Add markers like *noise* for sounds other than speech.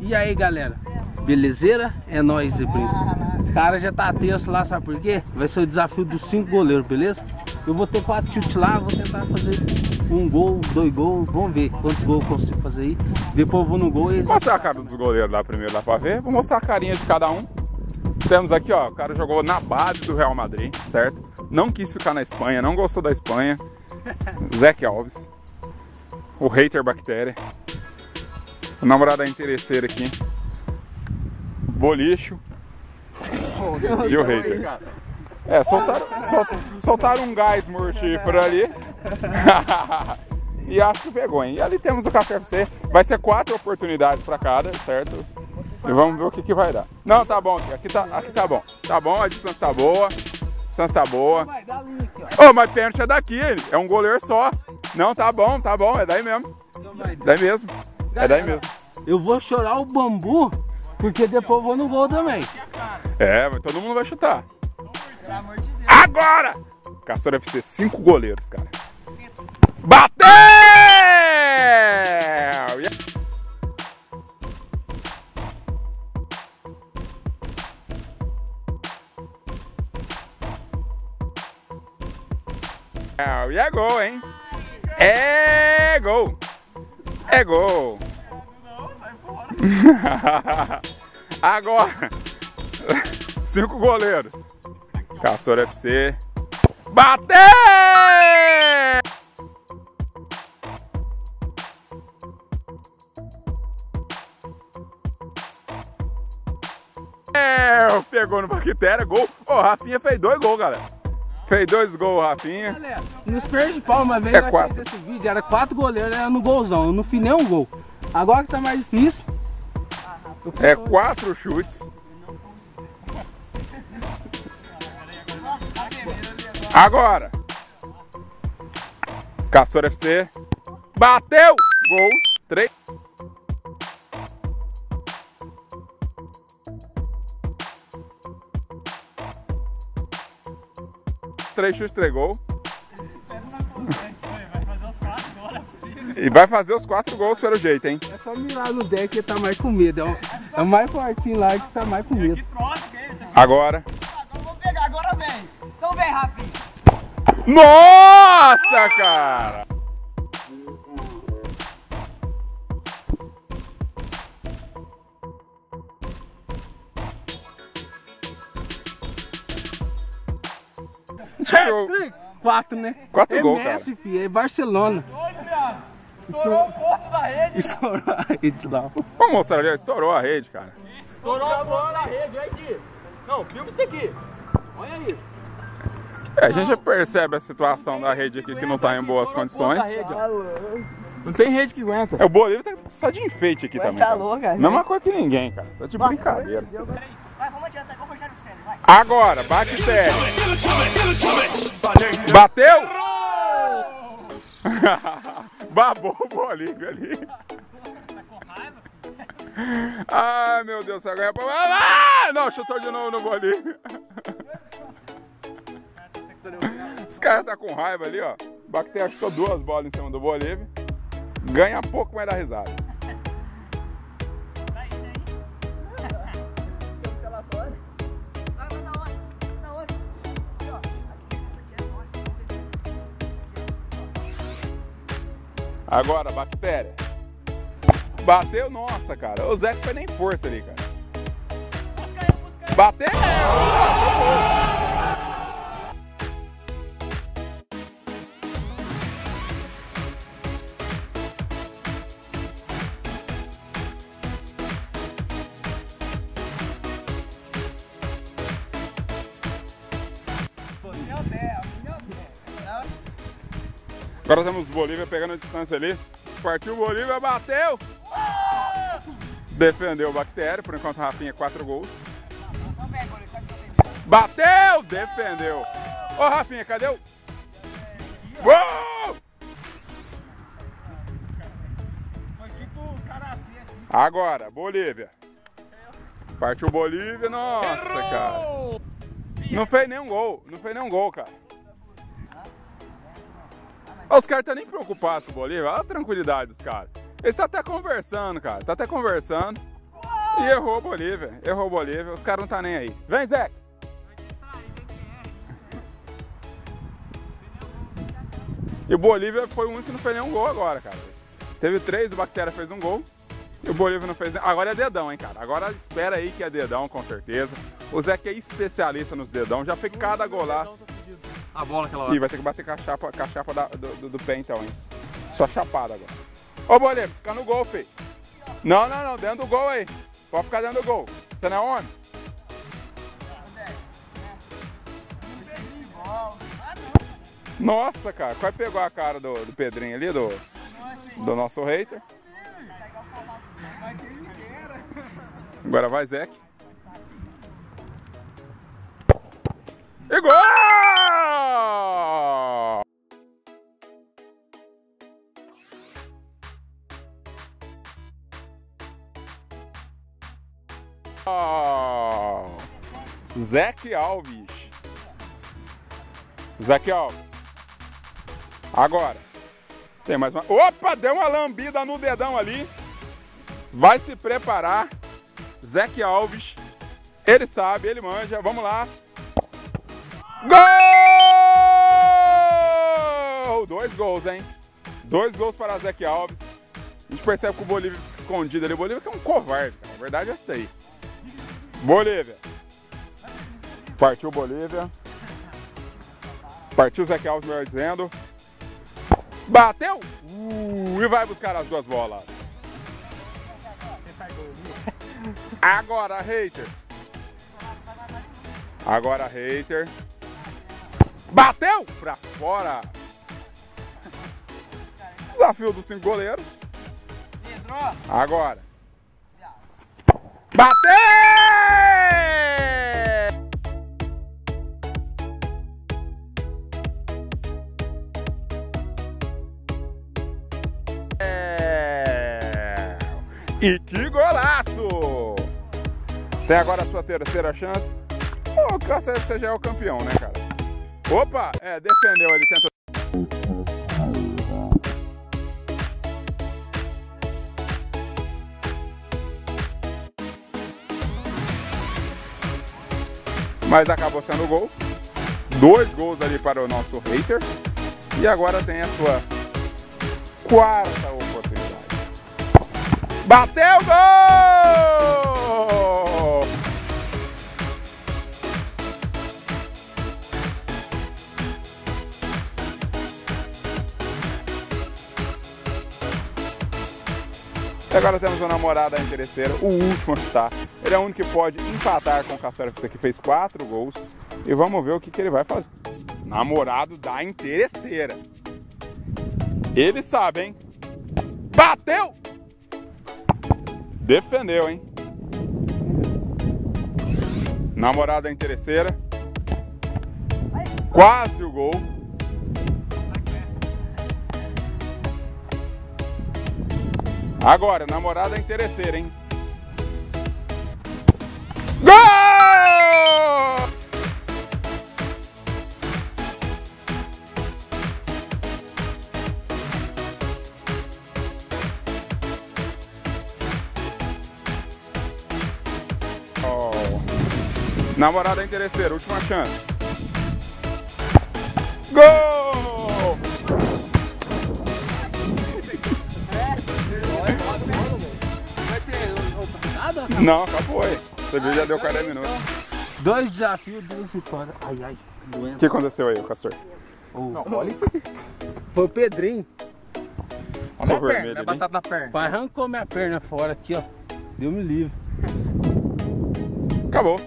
E aí galera, belezeira? É nóis, primo. O cara já tá tenso lá, sabe por quê? Vai ser o desafio dos cinco goleiros, beleza? Eu vou ter quatro chutes lá, vou tentar fazer um gol, dois gols, vamos ver quantos gols eu consigo fazer aí. Depois eu vou no gol e... Vou mostrar a cara dos goleiros lá primeiro, lá pra ver. Vou mostrar a carinha de cada um. Temos aqui, ó, o cara jogou na base do Real Madrid, certo? Não quis ficar na Espanha, não gostou da Espanha. *laughs* Zeque Alves. O hater bactéria. O namorado da interesseira aqui. Bolicho. E o hater. É, soltaram, sol, soltaram um gás mortífero ali. *laughs* e acho que pegou, hein? E ali temos o café pra você. Vai ser quatro oportunidades para cada, certo? E vamos ver o que, que vai dar. Não, tá bom, aqui tá, aqui tá bom. Tá bom, a distância tá boa. A distância tá boa. Ô, oh, mas pênalti é daqui, é um goleiro só. Não, tá bom, tá bom, é daí mesmo. Daí mesmo. É daí mesmo. Eu vou chorar o bambu, porque depois eu vou no gol também. É, mas todo mundo vai chutar. Agora! Castor FC, cinco goleiros, cara. Bateu! É gol! *laughs* Agora, *laughs* cinco goleiros. Castor FC. Bateu! É, pegou no bactéria, gol. Ô, oh, Rafinha fez dois gols, galera. Fez dois gols, Rafinha. Galera, nos perde de pau, uma vez é quatro. esse vídeo, era quatro goleiros, era no golzão. Eu não fiz nenhum gol. Agora que tá mais difícil. É quatro chutes. Agora. Castor FC. Bateu! Gol. Três. Três chutes, três gols. E vai fazer os quatro gols pelo jeito, hein? É só mirar no deck que tá mais com medo. É o, é o mais fortinho lá que tá mais com medo. Agora. Agora vou pegar, agora vem. Então vem, Rafinha. Nossa, cara! Quatro, né? Quatro é gols, Messi, cara. Filho, é Barcelona. Estourou o posto da rede. *laughs* Estourou a rede lá. Vamos mostrar ali, estourou a rede, cara. Estourou a bola da rede, olha aqui. Não, filma isso aqui. Olha isso. É, a gente já percebe a situação da rede aqui que não tá em boas condições. Não tem rede que aguenta. É, o Bolívar tá só de enfeite aqui também. Tá louco, cara. Mesma coisa que ninguém, cara. Tá de brincadeira. Agora, bate sério. Bateu? *laughs* Babou o Bolívia ali. Ai, meu Deus, ganha pra... Ah, não, chutou de novo no Bolívia. Os caras tá com raiva ali, ó. O Bactéria chutou duas bolas em cima do Bolívia. Ganha pouco, mas dá risada. Agora, bactéria. Bateu, nossa, cara. O Zé foi nem força ali, cara. Bateu! Agora temos Bolívia pegando a distância ali. Partiu Bolívia, bateu! Defendeu o Bactéria, por enquanto Rafinha 4 gols. Bateu! Defendeu! Ô Rafinha, cadê o. Uou! Agora, Bolívia. Partiu Bolívia, nossa, cara. Não fez nenhum gol, não fez nenhum gol, cara. Os caras estão nem preocupados com o Bolívia. Olha a tranquilidade dos caras. Eles estão até conversando, cara. Tá até conversando. E errou o Bolívia. Errou o Bolívia. Os caras não tá nem aí. Vem, Zé. E o Bolívia foi o único que não fez nenhum gol agora, cara. Teve três, o Bactéria fez um gol. E o Bolívia não fez. Agora é dedão, hein, cara. Agora espera aí que é dedão, com certeza. O Zé que é especialista nos dedão. Já fez cada gol lá. A bola aquela hora. Ih, vai ter que bater com a chapa, com a chapa da- do, do- do pé então, hein. Só chapada agora. Ô, Bolívia, fica no gol, filho. Não, não, não. Dentro do gol aí. Pode ficar dentro do gol. Você não é homem? Nossa, cara, quase pegou a cara do, do Pedrinho ali, do, do nosso hater. Agora vai, Zeke. Oh! Zeke Alves. Zeke Alves. Agora. Tem mais uma. Opa, deu uma lambida no dedão ali. Vai se preparar. Zeke Alves. Ele sabe, ele manja. Vamos lá. Gol! Dois gols, hein? Dois gols para Zeke Alves. A gente percebe que o Bolívia fica escondido ali. O Bolívia que é um covarde, cara. Verdade é essa aí. Bolívia. Partiu Bolívia. Partiu Zeke Alves, melhor dizendo. Bateu! Uh, e vai buscar as duas bolas. Agora, hater. Agora, hater. Bateu! Pra fora. Desafio dos cinco goleiros. Agora. Bateu! E que golaço! Tem agora a sua terceira chance. Cássio, você já é o campeão, né, cara? Opa! É, defendeu ele, tentou. Mas acabou sendo gol. Dois gols ali para o nosso hater. E agora tem a sua quarta oportunidade. Bateu gol! Agora temos uma namorada interesseira, o último a chutar. Ele é o único que pode empatar com o Castelo que fez quatro gols. E vamos ver o que, que ele vai fazer. Namorado da interesseira. Ele sabe, hein? Bateu! Defendeu, hein? Namorada interesseira. Quase o gol. Agora, namorada interesseira, hein? Gol! Oh. Namorada interesseira, última chance. Gol! Não, acabou aí. Você viu, já deu 40 minutos. Dois desafios, duas vitórias. Ai, ai, O doença. que aconteceu aí, Castor? olha isso aqui. Foi o Pedrinho. Olha o a perna, vermelho é ali. batata na perna. Pai arrancou minha perna fora aqui, ó. Deu-me livre. Acabou.